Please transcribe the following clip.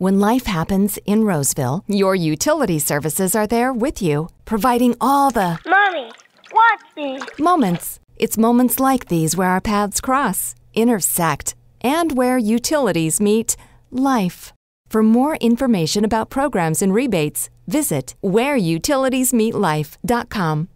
When life happens in Roseville, your utility services are there with you, providing all the Mommy, watch me. moments. It's moments like these where our paths cross, intersect, and where utilities meet life. For more information about programs and rebates, visit whereutilitiesmeetlife.com.